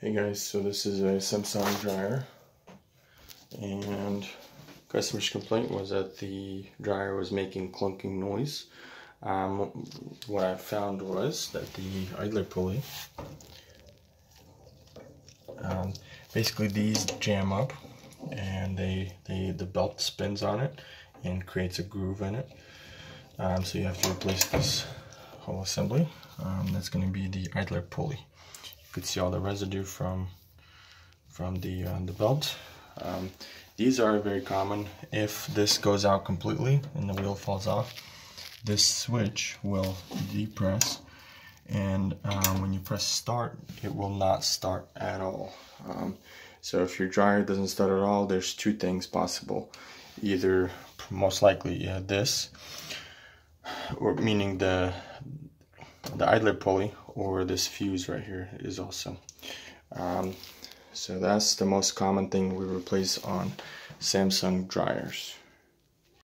Hey guys, so this is a Samsung dryer and customer's complaint was that the dryer was making clunking noise. Um, what I found was that the idler pulley, um, basically these jam up and they, they the belt spins on it and creates a groove in it. Um, so you have to replace this whole assembly. Um, that's going to be the idler pulley could see all the residue from from the uh, the belt. Um, these are very common. If this goes out completely and the wheel falls off, this switch will depress and um, when you press start, it will not start at all. Um, so if your dryer doesn't start at all, there's two things possible. Either most likely uh, this, or meaning the the idler pulley or this fuse right here is also. Um, so that's the most common thing we replace on Samsung dryers.